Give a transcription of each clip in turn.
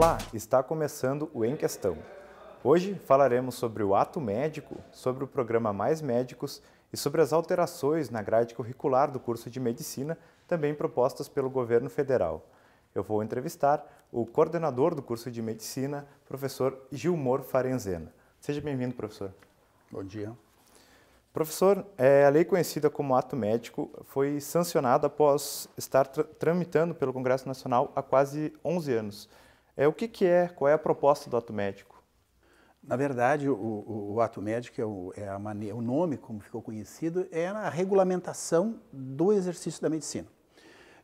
Olá, está começando o Em Questão. Hoje falaremos sobre o ato médico, sobre o programa Mais Médicos e sobre as alterações na grade curricular do curso de medicina, também propostas pelo governo federal. Eu vou entrevistar o coordenador do curso de medicina, professor Gilmor Farenzena. Seja bem-vindo, professor. Bom dia. Professor, é, a lei conhecida como ato médico foi sancionada após estar tra tramitando pelo Congresso Nacional há quase 11 anos. É, o que, que é, qual é a proposta do ato médico? Na verdade, o, o, o ato médico é, o, é a maneira, o nome, como ficou conhecido, é a regulamentação do exercício da medicina.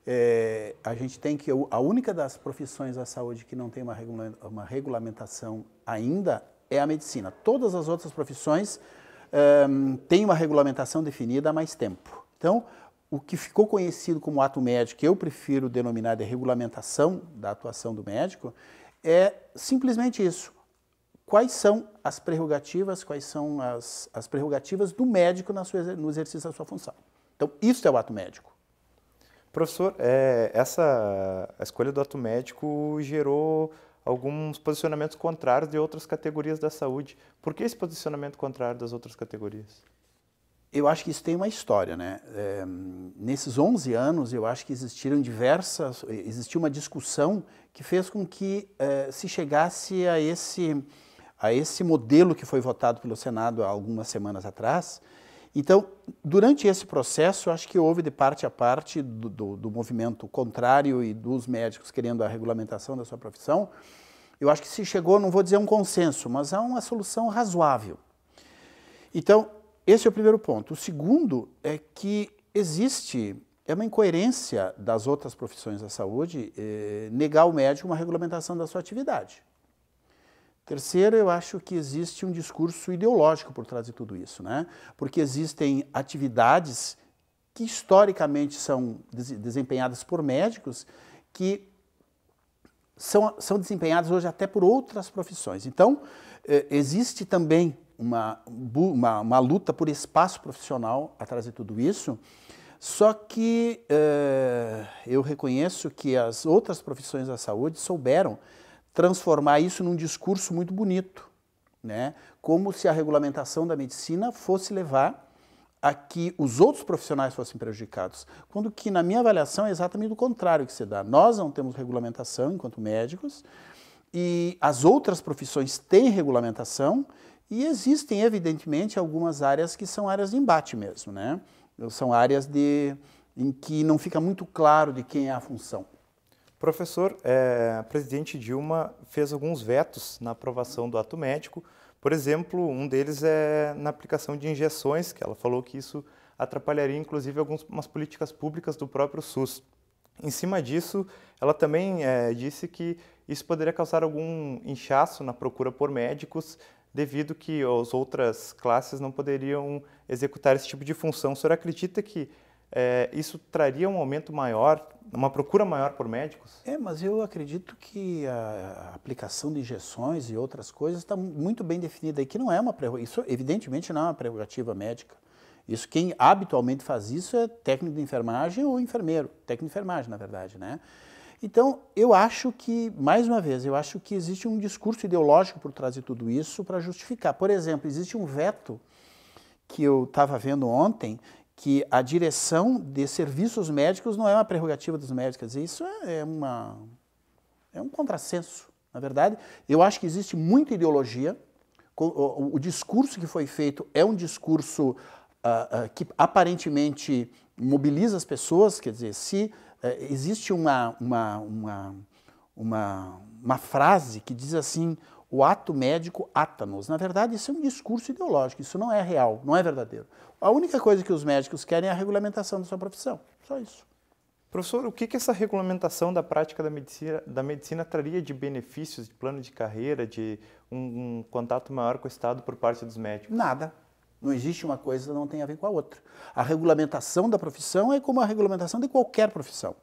É, a gente tem que a única das profissões da saúde que não tem uma, regula, uma regulamentação ainda é a medicina. Todas as outras profissões um, têm uma regulamentação definida há mais tempo. Então, o que ficou conhecido como ato médico, que eu prefiro denominar de regulamentação da atuação do médico, é simplesmente isso. Quais são as prerrogativas, quais são as, as prerrogativas do médico na sua, no exercício da sua função. Então, isso é o ato médico. Professor, é, essa a escolha do ato médico gerou alguns posicionamentos contrários de outras categorias da saúde. Por que esse posicionamento contrário das outras categorias? Eu acho que isso tem uma história, né? É, nesses 11 anos, eu acho que existiram diversas, existiu uma discussão que fez com que é, se chegasse a esse, a esse modelo que foi votado pelo Senado há algumas semanas atrás. Então, durante esse processo, acho que houve de parte a parte do, do, do movimento contrário e dos médicos querendo a regulamentação da sua profissão, eu acho que se chegou, não vou dizer um consenso, mas a uma solução razoável. Então, esse é o primeiro ponto. O segundo é que existe, é uma incoerência das outras profissões da saúde eh, negar ao médico uma regulamentação da sua atividade. Terceiro, eu acho que existe um discurso ideológico por trás de tudo isso, né? porque existem atividades que historicamente são desempenhadas por médicos que são, são desempenhadas hoje até por outras profissões. Então, eh, existe também uma, uma, uma, luta por espaço profissional atrás de tudo isso, só que eh, eu reconheço que as outras profissões da saúde souberam transformar isso num discurso muito bonito, né? como se a regulamentação da medicina fosse levar a que os outros profissionais fossem prejudicados, quando que, na minha avaliação, é exatamente o contrário que se dá. Nós não temos regulamentação enquanto médicos, e as outras profissões têm regulamentação, e existem, evidentemente, algumas áreas que são áreas de embate mesmo, né? São áreas de, em que não fica muito claro de quem é a função. Professor, é, a presidente Dilma fez alguns vetos na aprovação do ato médico. Por exemplo, um deles é na aplicação de injeções, que ela falou que isso atrapalharia, inclusive, algumas políticas públicas do próprio SUS. Em cima disso, ela também é, disse que isso poderia causar algum inchaço na procura por médicos devido que as outras classes não poderiam executar esse tipo de função. O senhor acredita que é, isso traria um aumento maior, uma procura maior por médicos? É, mas eu acredito que a aplicação de injeções e outras coisas está muito bem definida aí, que não é uma isso evidentemente não é uma prerrogativa médica. Isso quem habitualmente faz isso é técnico de enfermagem ou enfermeiro, técnico de enfermagem, na verdade, né? Então, eu acho que, mais uma vez, eu acho que existe um discurso ideológico por trás de tudo isso para justificar. Por exemplo, existe um veto que eu estava vendo ontem, que a direção de serviços médicos não é uma prerrogativa dos médicos. Isso é, é uma, é um contrassenso, na verdade. Eu acho que existe muita ideologia. O discurso que foi feito é um discurso uh, uh, que aparentemente mobiliza as pessoas, quer dizer, se é, existe uma, uma, uma, uma, uma frase que diz assim, o ato médico ata-nos. Na verdade, isso é um discurso ideológico, isso não é real, não é verdadeiro. A única coisa que os médicos querem é a regulamentação da sua profissão, só isso. Professor, o que, que essa regulamentação da prática da medicina, da medicina traria de benefícios, de plano de carreira, de um, um contato maior com o Estado por parte dos médicos? Nada. Não existe uma coisa que não tem a ver com a outra. A regulamentação da profissão é como a regulamentação de qualquer profissão.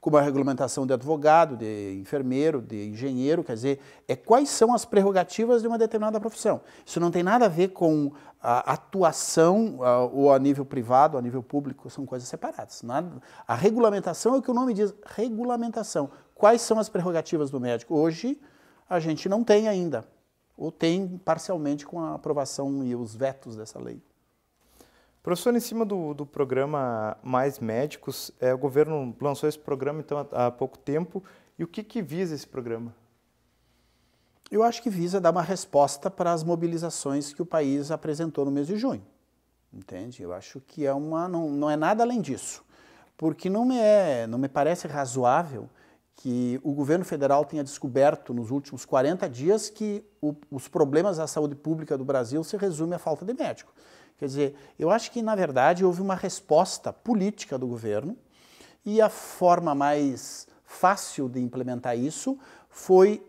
Como a regulamentação de advogado, de enfermeiro, de engenheiro, quer dizer, é quais são as prerrogativas de uma determinada profissão. Isso não tem nada a ver com a atuação ou a nível privado, a nível público, são coisas separadas. Nada, a regulamentação é o que o nome diz, regulamentação. Quais são as prerrogativas do médico? Hoje, a gente não tem ainda, ou tem parcialmente com a aprovação e os vetos dessa lei. Professor, em cima do, do programa Mais Médicos, é, o governo lançou esse programa então há, há pouco tempo. E o que, que visa esse programa? Eu acho que visa dar uma resposta para as mobilizações que o país apresentou no mês de junho. Entende? Eu acho que é uma, não, não é nada além disso. Porque não me, é, não me parece razoável que o governo federal tenha descoberto nos últimos 40 dias que o, os problemas da saúde pública do Brasil se resumem à falta de médico. Quer dizer, eu acho que, na verdade, houve uma resposta política do governo e a forma mais fácil de implementar isso foi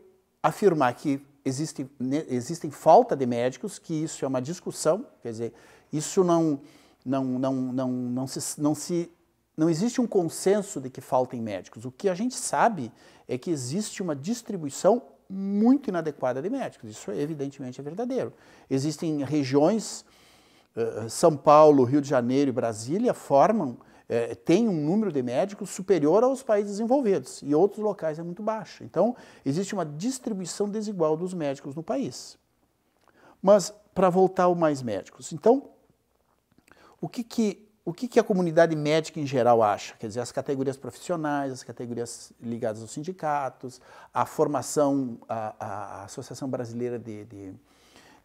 afirmar que existe, existem falta de médicos, que isso é uma discussão, quer dizer, isso não, não, não, não, não, se, não, se, não existe um consenso de que faltem médicos. O que a gente sabe é que existe uma distribuição muito inadequada de médicos. Isso evidentemente é verdadeiro. Existem regiões, uh, São Paulo, Rio de Janeiro e Brasília formam é, tem um número de médicos superior aos países desenvolvidos e outros locais é muito baixo. Então, existe uma distribuição desigual dos médicos no país. Mas, para voltar ao mais médicos, então, o que, que, o que, que a comunidade médica em geral acha? Quer dizer, as categorias profissionais, as categorias ligadas aos sindicatos, a formação, a, a Associação Brasileira de, de,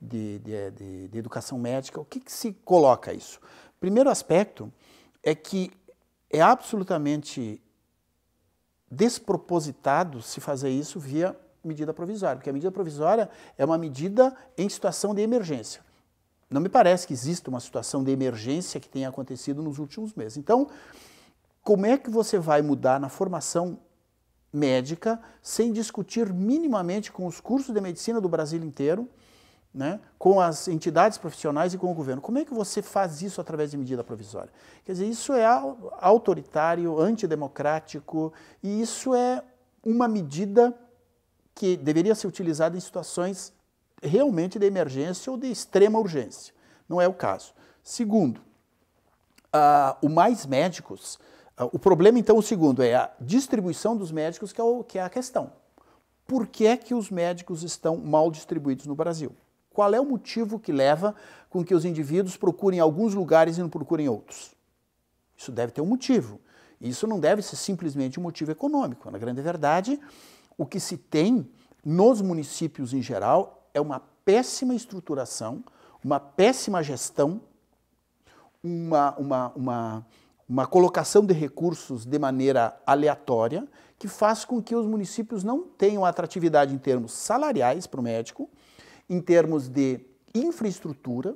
de, de, Educação Médica, o que, que se coloca isso? Primeiro aspecto é que é absolutamente despropositado se fazer isso via medida provisória, porque a medida provisória é uma medida em situação de emergência. Não me parece que exista uma situação de emergência que tenha acontecido nos últimos meses. Então, como é que você vai mudar na formação médica sem discutir minimamente com os cursos de medicina do Brasil inteiro né, com as entidades profissionais e com o governo. Como é que você faz isso através de medida provisória? Quer dizer, isso é autoritário, antidemocrático e isso é uma medida que deveria ser utilizada em situações realmente de emergência ou de extrema urgência. Não é o caso. Segundo, uh, o mais médicos, uh, o problema então, o segundo, é a distribuição dos médicos que é, o, que é a questão. Por que é que os médicos estão mal distribuídos no Brasil? Qual é o motivo que leva com que os indivíduos procurem alguns lugares e não procurem outros? Isso deve ter um motivo. Isso não deve ser simplesmente um motivo econômico. Na grande verdade, o que se tem nos municípios em geral é uma péssima estruturação, uma péssima gestão, uma, uma, uma, uma colocação de recursos de maneira aleatória, que faz com que os municípios não tenham atratividade em termos salariais para o médico em termos de infraestrutura,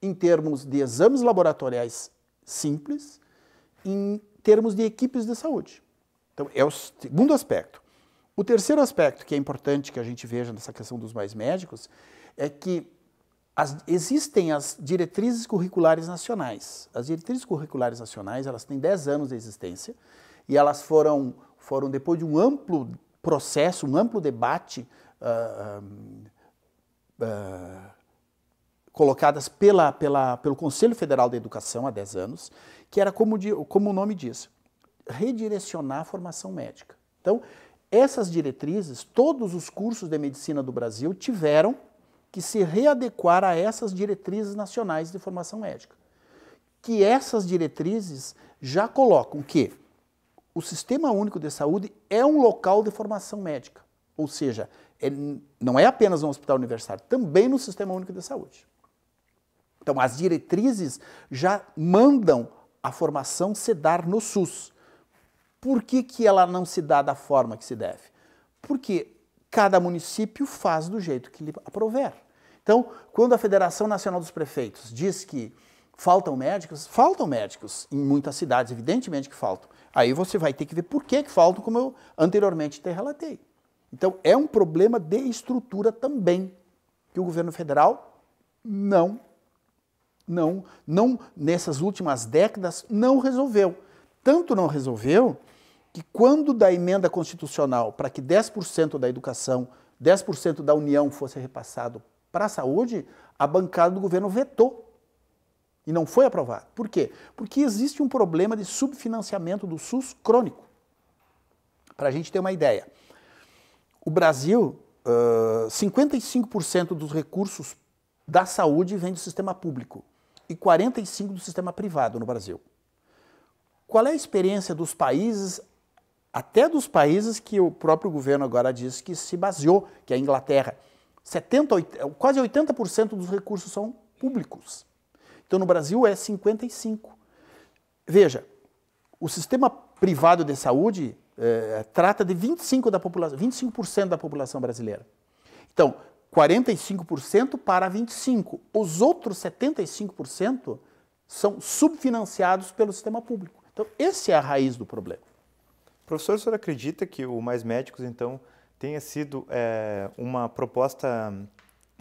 em termos de exames laboratoriais simples, em termos de equipes de saúde. Então, é o segundo aspecto. O terceiro aspecto que é importante que a gente veja nessa questão dos mais médicos é que as, existem as diretrizes curriculares nacionais. As diretrizes curriculares nacionais elas têm 10 anos de existência e elas foram, foram depois de um amplo processo, um amplo debate uh, uh, colocadas pela, pela, pelo Conselho Federal da Educação há 10 anos, que era como, como o nome diz, redirecionar a formação médica. Então, essas diretrizes, todos os cursos de medicina do Brasil tiveram que se readequar a essas diretrizes nacionais de formação médica. Que essas diretrizes já colocam que o Sistema Único de Saúde é um local de formação médica, ou seja, é, não é apenas no hospital universitário, também no Sistema Único de Saúde. Então, as diretrizes já mandam a formação se dar no SUS. Por que, que ela não se dá da forma que se deve? Porque cada município faz do jeito que lhe aprover. Então, quando a Federação Nacional dos Prefeitos diz que faltam médicos, faltam médicos em muitas cidades, evidentemente que faltam. Aí você vai ter que ver por que, que faltam, como eu anteriormente te relatei. Então, é um problema de estrutura também, que o governo federal não, não, não, nessas últimas décadas, não resolveu. Tanto não resolveu que quando da emenda constitucional para que 10% da educação, 10% da União fosse repassado para a saúde, a bancada do governo vetou e não foi aprovado. Por quê? Porque existe um problema de subfinanciamento do SUS crônico. Para a gente ter uma ideia, o Brasil uh, 55% dos recursos da saúde vem do sistema público e 45% do sistema privado no Brasil. Qual é a experiência dos países, até dos países que o próprio governo agora diz que se baseou, que é a Inglaterra? 70, quase 80% dos recursos são públicos. Então no Brasil é 55. Veja, o sistema privado de saúde é, trata de 25 da população, 25% da população brasileira. Então, 45% para 25. Os outros 75% são subfinanciados pelo sistema público. Então, essa é a raiz do problema. Professor, o senhor acredita que o Mais Médicos, então, tenha sido é, uma proposta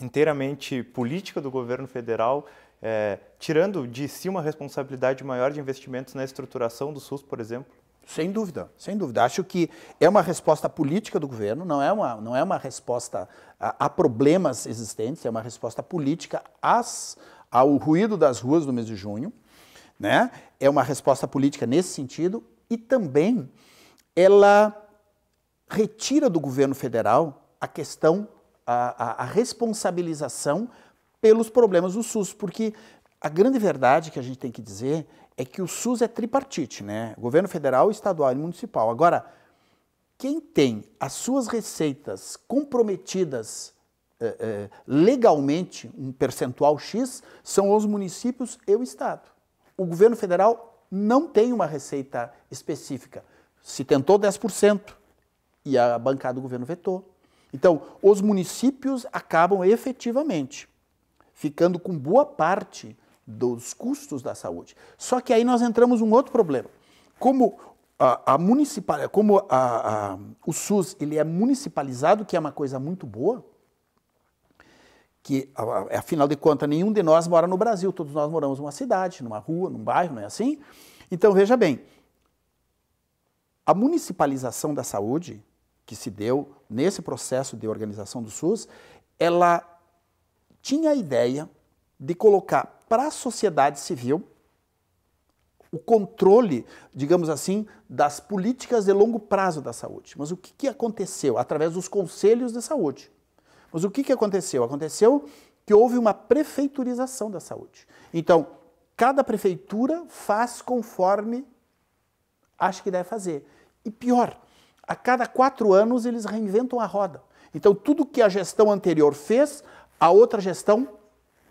inteiramente política do governo federal, é, tirando de si uma responsabilidade maior de investimentos na estruturação do SUS, por exemplo? Sem dúvida, sem dúvida. Acho que é uma resposta política do governo, não é uma, não é uma resposta a, a problemas existentes, é uma resposta política às, ao ruído das ruas do mês de junho. Né? É uma resposta política nesse sentido e também ela retira do governo federal a questão, a, a, a responsabilização pelos problemas do SUS, porque a grande verdade que a gente tem que dizer é que o SUS é tripartite, né? Governo federal, estadual e municipal. Agora, quem tem as suas receitas comprometidas eh, eh, legalmente, um percentual X, são os municípios e o Estado. O governo federal não tem uma receita específica. Se tentou 10% e a bancada do governo vetou. Então, os municípios acabam efetivamente ficando com boa parte dos custos da saúde. Só que aí nós entramos um outro problema. Como a, a municipal, como a, a, o SUS ele é municipalizado, que é uma coisa muito boa, que afinal de contas nenhum de nós mora no Brasil, todos nós moramos numa cidade, numa rua, num bairro, não é assim? Então veja bem, a municipalização da saúde que se deu nesse processo de organização do SUS, ela tinha a ideia de colocar para a sociedade civil o controle, digamos assim, das políticas de longo prazo da saúde. Mas o que, que aconteceu? Através dos conselhos de saúde. Mas o que, que aconteceu? Aconteceu que houve uma prefeiturização da saúde. Então, cada prefeitura faz conforme acha que deve fazer. E pior, a cada quatro anos eles reinventam a roda. Então, tudo que a gestão anterior fez, a outra gestão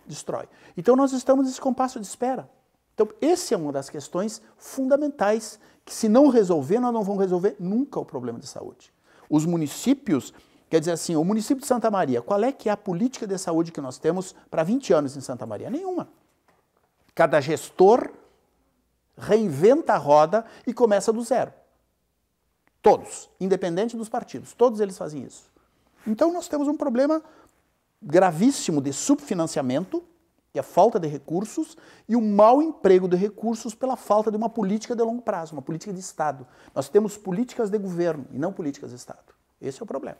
destrói. Então nós estamos nesse compasso de espera. Então, essa é uma das questões fundamentais que, se não resolver, nós não vamos resolver nunca o problema de saúde. Os municípios, quer dizer assim, o município de Santa Maria, qual é que é a política de saúde que nós temos para 20 anos em Santa Maria? Nenhuma. Cada gestor reinventa a roda e começa do zero. Todos, independente dos partidos, todos eles fazem isso. Então nós temos um problema gravíssimo de subfinanciamento, e a falta de recursos, e o mau emprego de recursos pela falta de uma política de longo prazo, uma política de Estado. Nós temos políticas de governo e não políticas de Estado. Esse é o problema.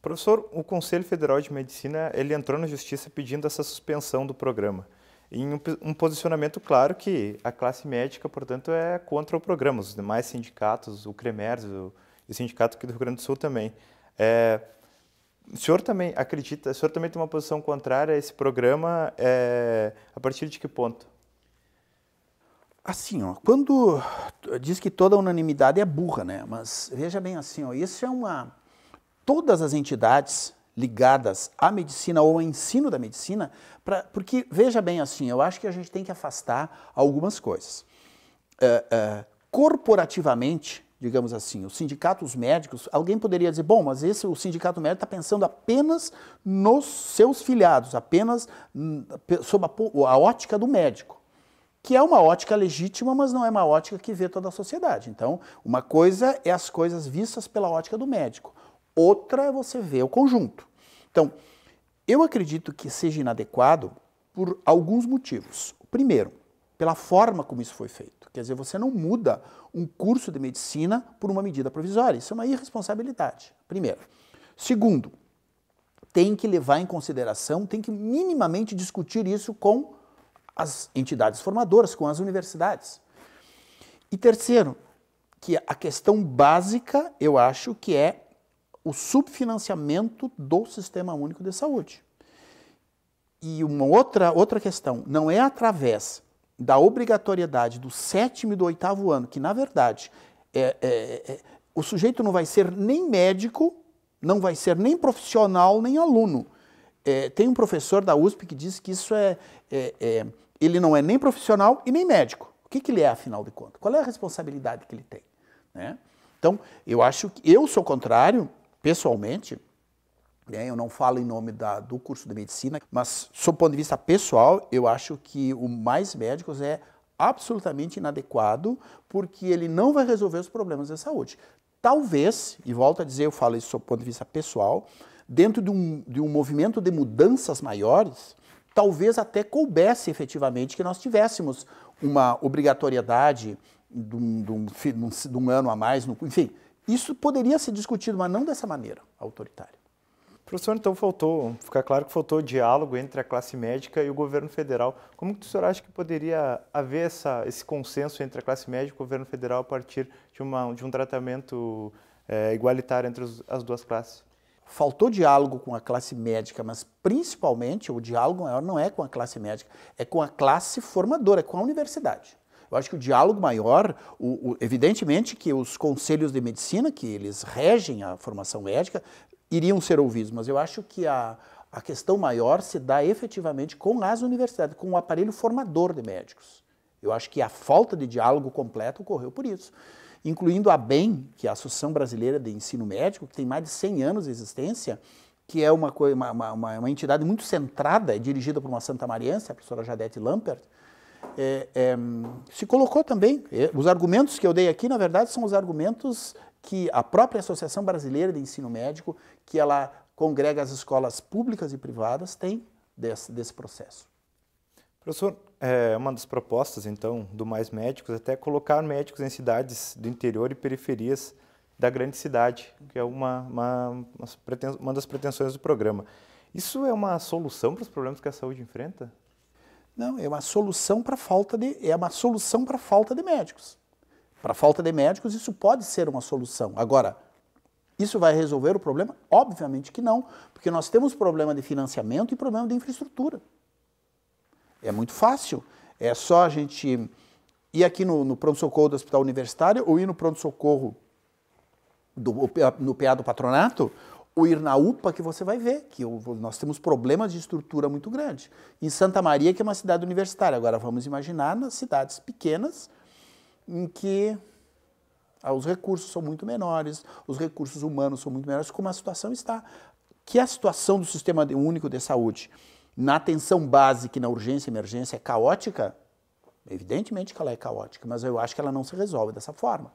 Professor, o Conselho Federal de Medicina ele entrou na Justiça pedindo essa suspensão do programa. Em um, um posicionamento claro que a classe médica, portanto, é contra o programa. Os demais sindicatos, o CREMERS, o, o sindicato aqui do Rio Grande do Sul também. É, o senhor também acredita, o senhor também tem uma posição contrária a esse programa, é, a partir de que ponto? Assim, ó, quando diz que toda unanimidade é burra, né? Mas veja bem assim, ó, isso é uma todas as entidades ligadas à medicina ou ao ensino da medicina, pra, porque veja bem assim, eu acho que a gente tem que afastar algumas coisas. É, é, corporativamente, digamos assim, os sindicatos médicos, alguém poderia dizer, bom, mas esse o sindicato médico está pensando apenas nos seus filiados, apenas sob a, a, ótica do médico, que é uma ótica legítima, mas não é uma ótica que vê toda a sociedade. Então, uma coisa é as coisas vistas pela ótica do médico, outra é você ver o conjunto. Então, eu acredito que seja inadequado por alguns motivos. Primeiro, pela forma como isso foi feito. Quer dizer, você não muda um curso de medicina por uma medida provisória. Isso é uma irresponsabilidade, primeiro. Segundo, tem que levar em consideração, tem que minimamente discutir isso com as entidades formadoras, com as universidades. E terceiro, que a questão básica, eu acho que é o subfinanciamento do Sistema Único de Saúde. E uma outra, outra questão, não é através da obrigatoriedade do sétimo e do oitavo ano, que na verdade é, é, é, o sujeito não vai ser nem médico, não vai ser nem profissional, nem aluno. É, tem um professor da USP que diz que isso é, é, é, ele não é nem profissional e nem médico. O que, que ele é, afinal de contas? Qual é a responsabilidade que ele tem? Né? Então, eu acho que eu sou contrário, pessoalmente, né, eu não falo em nome da, do curso de medicina, mas, sob o ponto de vista pessoal, eu acho que o mais médicos é absolutamente inadequado, porque ele não vai resolver os problemas da saúde. Talvez, e volto a dizer, eu falo isso sob o ponto de vista pessoal, dentro de um, de um movimento de mudanças maiores, talvez até coubesse efetivamente que nós tivéssemos uma obrigatoriedade de um, de um, de um ano a mais, enfim, isso poderia ser discutido, mas não dessa maneira autoritária. Professor, então faltou, fica claro que faltou diálogo entre a classe médica e o governo federal. Como que o senhor acha que poderia haver essa, esse consenso entre a classe médica e o governo federal a partir de, uma, de um tratamento é, igualitário entre os, as duas classes? Faltou diálogo com a classe médica, mas principalmente o diálogo maior não é com a classe médica, é com a classe formadora, é com a universidade. Eu acho que o diálogo maior, o, o, evidentemente que os conselhos de medicina, que eles regem a formação médica, iriam ser ouvidos, mas eu acho que a, a questão maior se dá efetivamente com as universidades, com o aparelho formador de médicos. Eu acho que a falta de diálogo completo ocorreu por isso. Incluindo a BEM, que é a Associação Brasileira de Ensino Médico, que tem mais de 100 anos de existência, que é uma, uma, uma, uma entidade muito centrada, é dirigida por uma santa mariense, a professora Jadete Lampert, é, é, se colocou também. É, os argumentos que eu dei aqui, na verdade, são os argumentos que a própria Associação Brasileira de Ensino Médico, que ela congrega as escolas públicas e privadas, tem desse, desse processo. Professor, é, uma das propostas, então, do Mais Médicos é até colocar médicos em cidades do interior e periferias da grande cidade, que é uma, uma, uma das pretensões do programa. Isso é uma solução para os problemas que a saúde enfrenta? Não, é uma solução para falta de é uma solução para falta de médicos. Para falta de médicos, isso pode ser uma solução. Agora, isso vai resolver o problema? Obviamente que não, porque nós temos problema de financiamento e problema de infraestrutura. É muito fácil. É só a gente ir aqui no, no pronto-socorro do Hospital Universitário ou ir no pronto-socorro no PA do patronato ou ir na UPA que você vai ver que nós temos problemas de estrutura muito grande. Em Santa Maria, que é uma cidade universitária. Agora vamos imaginar nas cidades pequenas em que ah, os recursos são muito menores, os recursos humanos são muito menores, como a situação está. Que a situação do Sistema Único de Saúde na atenção básica e na urgência e emergência é caótica, evidentemente que ela é caótica, mas eu acho que ela não se resolve dessa forma.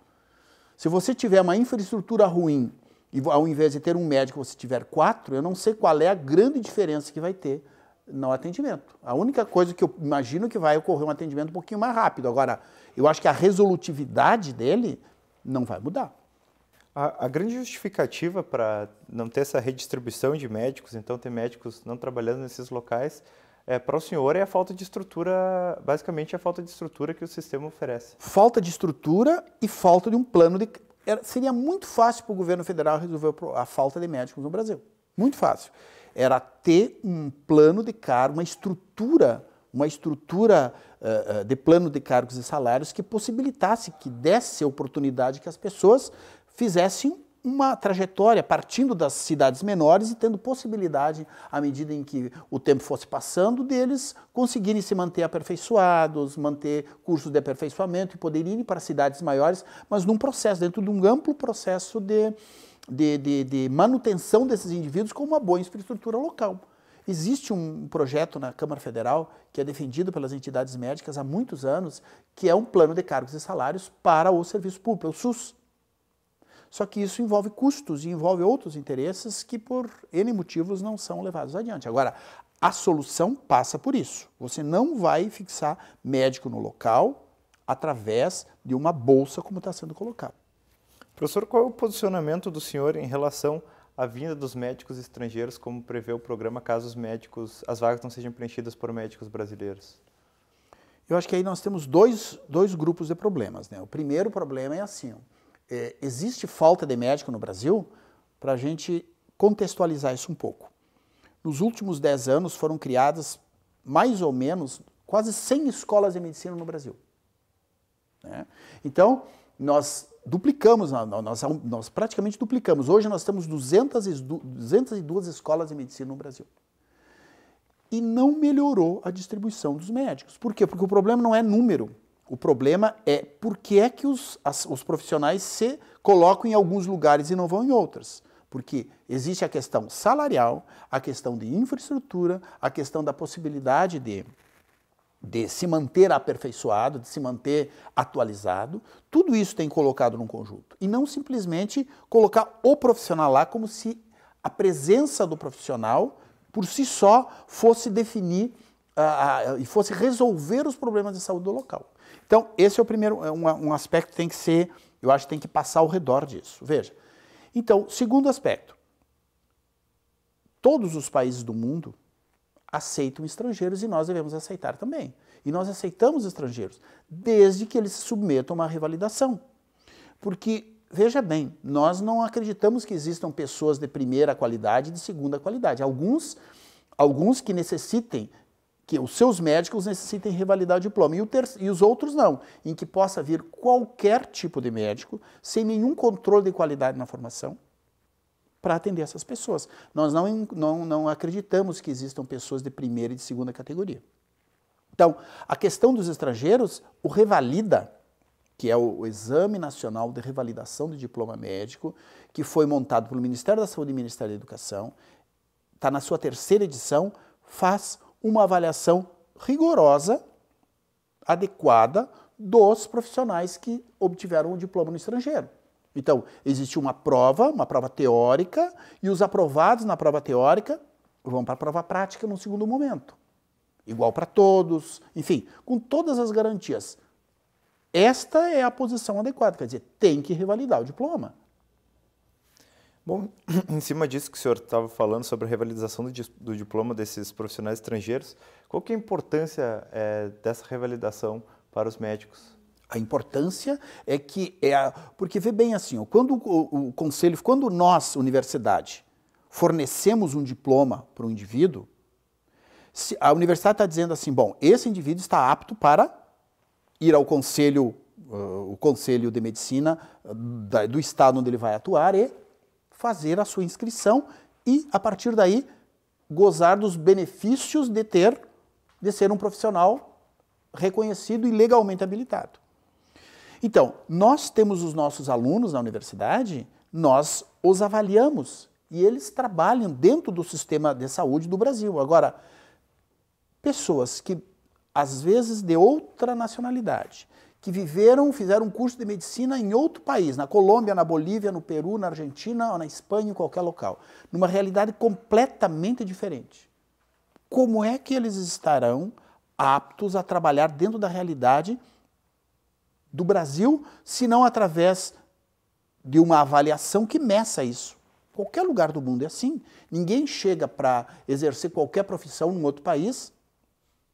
Se você tiver uma infraestrutura ruim e ao invés de ter um médico você tiver quatro, eu não sei qual é a grande diferença que vai ter no atendimento. A única coisa que eu imagino que vai ocorrer um atendimento um pouquinho mais rápido. Agora, eu acho que a resolutividade dele não vai mudar. A, a grande justificativa para não ter essa redistribuição de médicos, então ter médicos não trabalhando nesses locais, é, para o senhor é a falta de estrutura, basicamente a falta de estrutura que o sistema oferece. Falta de estrutura e falta de um plano de. Era, seria muito fácil para o governo federal resolver a falta de médicos no Brasil. Muito fácil era ter um plano de cargo, uma estrutura, uma estrutura uh, de plano de cargos e salários que possibilitasse, que desse oportunidade que as pessoas fizessem uma trajetória partindo das cidades menores e tendo possibilidade, à medida em que o tempo fosse passando, deles conseguirem se manter aperfeiçoados, manter cursos de aperfeiçoamento e poderem ir para cidades maiores, mas num processo, dentro de um amplo processo de, de, de, de manutenção desses indivíduos com uma boa infraestrutura local. Existe um projeto na Câmara Federal que é defendido pelas entidades médicas há muitos anos, que é um plano de cargos e salários para o serviço público, o SUS. Só que isso envolve custos e envolve outros interesses que, por N motivos, não são levados adiante. Agora, a solução passa por isso. Você não vai fixar médico no local através de uma bolsa, como está sendo colocado. Professor, qual é o posicionamento do senhor em relação à vinda dos médicos estrangeiros, como prevê o programa, caso os médicos, as vagas não sejam preenchidas por médicos brasileiros? Eu acho que aí nós temos dois, dois grupos de problemas. Né? O primeiro problema é assim: é, existe falta de médico no Brasil para a gente contextualizar isso um pouco. Nos últimos 10 anos foram criadas mais ou menos quase 100 escolas de medicina no Brasil. Né? Então, nós duplicamos, nós, nós, praticamente duplicamos. Hoje nós temos 200, 202 escolas de medicina no Brasil. E não melhorou a distribuição dos médicos. Por quê? Porque o problema não é número. O problema é por que é que os, as, os profissionais se colocam em alguns lugares e não vão em outros. Porque existe a questão salarial, a questão de infraestrutura, a questão da possibilidade de de se manter aperfeiçoado, de se manter atualizado, tudo isso tem colocado num conjunto. E não simplesmente colocar o profissional lá como se a presença do profissional por si só fosse definir uh, uh, e fosse resolver os problemas de saúde do local. Então, esse é o primeiro, é um, um aspecto que tem que ser, eu acho que tem que passar ao redor disso. Veja. Então, segundo aspecto, todos os países do mundo aceitam estrangeiros e nós devemos aceitar também. E nós aceitamos estrangeiros, desde que eles se submetam a uma revalidação. Porque, veja bem, nós não acreditamos que existam pessoas de primeira qualidade e de segunda qualidade. Alguns, alguns que necessitem, que os seus médicos necessitem revalidar o diploma, e, o ter, e os outros não, em que possa vir qualquer tipo de médico, sem nenhum controle de qualidade na formação, para atender essas pessoas. Nós não, não, não acreditamos que existam pessoas de primeira e de segunda categoria. Então, a questão dos estrangeiros, o Revalida, que é o, Exame Nacional de Revalidação do Diploma Médico, que foi montado pelo Ministério da Saúde e Ministério da Educação, está na sua terceira edição, faz uma avaliação rigorosa, adequada dos profissionais que obtiveram o diploma no estrangeiro. Então, existe uma prova, uma prova teórica, e os aprovados na prova teórica vão para a prova prática no segundo momento. Igual para todos, enfim, com todas as garantias. Esta é a posição adequada, quer dizer, tem que revalidar o diploma. Bom, em cima disso que o senhor estava falando sobre a revalidação do, do diploma desses profissionais estrangeiros, qual que é a importância é, dessa revalidação para os médicos? A importância é que é a, porque vê bem assim, quando o, o conselho, quando nós, universidade, fornecemos um diploma para um indivíduo, se a universidade está dizendo assim, bom, esse indivíduo está apto para ir ao conselho, uh, o conselho de medicina uh, da, do estado onde ele vai atuar e fazer a sua inscrição e a partir daí gozar dos benefícios de ter de ser um profissional reconhecido e legalmente habilitado. Então, nós temos os nossos alunos na universidade, nós os avaliamos e eles trabalham dentro do sistema de saúde do Brasil. Agora, pessoas que, às vezes, de outra nacionalidade, que viveram, fizeram um curso de medicina em outro país, na Colômbia, na Bolívia, no Peru, na Argentina, na Espanha, em qualquer local, numa realidade completamente diferente. Como é que eles estarão aptos a trabalhar dentro da realidade do Brasil, se não através de uma avaliação que meça isso. Qualquer lugar do mundo é assim. Ninguém chega para exercer qualquer profissão em outro país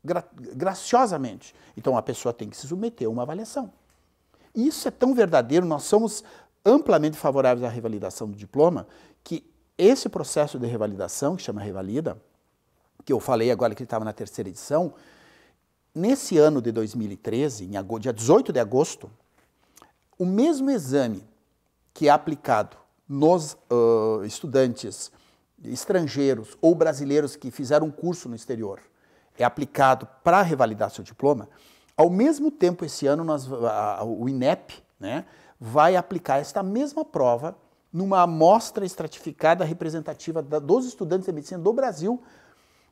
gra graciosamente. Então a pessoa tem que se submeter a uma avaliação. Isso é tão verdadeiro, nós somos amplamente favoráveis à revalidação do diploma, que esse processo de revalidação, que chama Revalida, que eu falei agora que ele estava na terceira edição, Nesse ano de 2013, em agosto, dia 18 de agosto, o mesmo exame que é aplicado nos uh, estudantes estrangeiros ou brasileiros que fizeram um curso no exterior é aplicado para revalidar seu diploma, ao mesmo tempo, esse ano, nós, a, o INEP né, vai aplicar esta mesma prova numa amostra estratificada representativa da, dos estudantes de medicina do Brasil,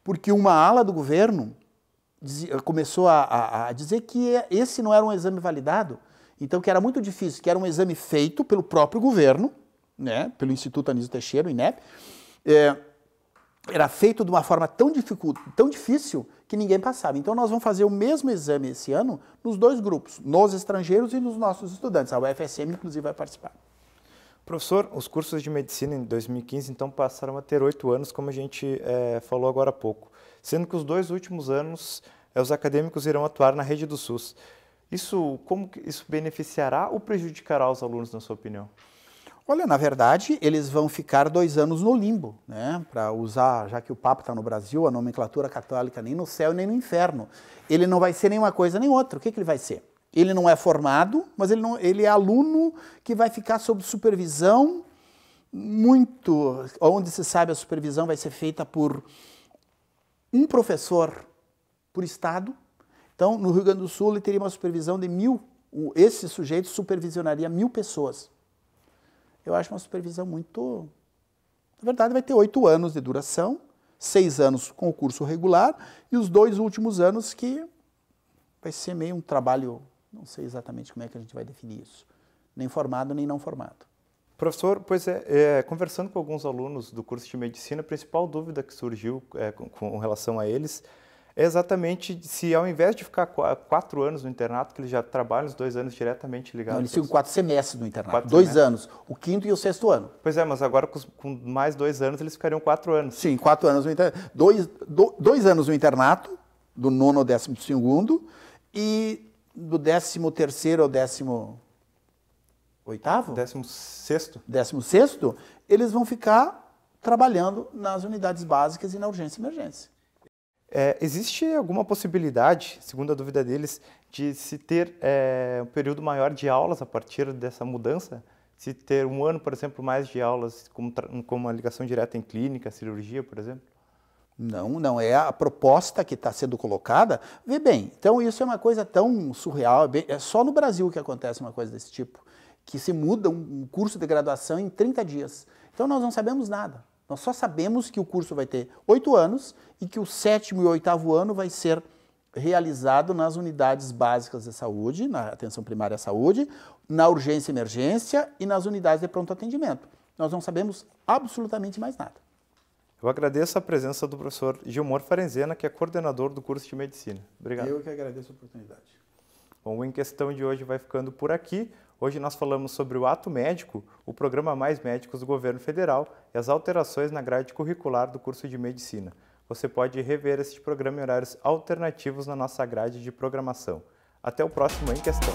porque uma ala do governo começou a, a, a, dizer que esse não era um exame validado, então que era muito difícil, que era um exame feito pelo próprio governo, né, pelo Instituto Anísio Teixeira, o INEP, é, era feito de uma forma tão, tão difícil que ninguém passava. Então nós vamos fazer o mesmo exame esse ano nos dois grupos, nos estrangeiros e nos nossos estudantes. A UFSM, inclusive, vai participar. Professor, os cursos de medicina em 2015, então, passaram a ter oito anos, como a gente é, falou agora há pouco, sendo que os dois últimos anos é, os acadêmicos irão atuar na rede do SUS. Isso, como isso beneficiará ou prejudicará os alunos, na sua opinião? Olha, na verdade, eles vão ficar dois anos no limbo, né? Para usar, já que o Papa está no Brasil, a nomenclatura católica nem no céu nem no inferno. Ele não vai ser nenhuma coisa nem outra. O que, que ele vai ser? Ele não é formado, mas ele, não, ele é aluno que vai ficar sob supervisão muito. Onde se sabe a supervisão vai ser feita por um professor por estado. Então, no Rio Grande do Sul, ele teria uma supervisão de mil. Esse sujeito supervisionaria mil pessoas eu acho uma supervisão muito. Na verdade, vai ter oito anos de duração, seis anos com o curso regular e os dois últimos anos que vai ser meio um trabalho, não sei exatamente como é que a gente vai definir isso, nem formado nem não formado. Professor, pois é, é, conversando com alguns alunos do curso de medicina, a principal dúvida que surgiu é, com, com relação a eles é exatamente se ao invés de ficar quatro anos no internato, que eles já trabalham os dois anos diretamente ligados. Não, eles ficam quatro semestres no internato, quatro dois semestres. anos, o quinto e o sexto ano. Pois é, mas agora com, mais dois anos eles ficariam quatro anos. Sim, quatro anos no internato. Dois, do, dois anos no internato, do nono ao décimo segundo, e do décimo terceiro ao décimo oitavo? Décimo sexto. Décimo sexto, eles vão ficar trabalhando nas unidades básicas e na urgência e emergência. É, existe alguma possibilidade, segundo a dúvida deles, de se ter é, um período maior de aulas a partir dessa mudança? Se ter um ano, por exemplo, mais de aulas com, com uma ligação direta em clínica, cirurgia, por exemplo? Não, não é a proposta que está sendo colocada. Vê bem, então isso é uma coisa tão surreal. É, é só no Brasil que acontece uma coisa desse tipo, que se muda um curso de graduação em 30 dias. Então nós não sabemos nada. Nós só sabemos que o curso vai ter oito anos e que o sétimo e oitavo ano vai ser realizado nas unidades básicas de saúde, na atenção primária à saúde, na urgência e emergência e nas unidades de pronto atendimento. Nós não sabemos absolutamente mais nada. Eu agradeço a presença do professor Gilmar Farenzena, que é coordenador do curso de medicina. Obrigado. Eu que agradeço a oportunidade. Bom, o Em Questão de hoje vai ficando por aqui. Hoje nós falamos sobre o ato médico, o programa Mais Médicos do Governo Federal e as alterações na grade curricular do curso de medicina. Você pode rever este programa em horários alternativos na nossa grade de programação. Até o próximo Em Questão.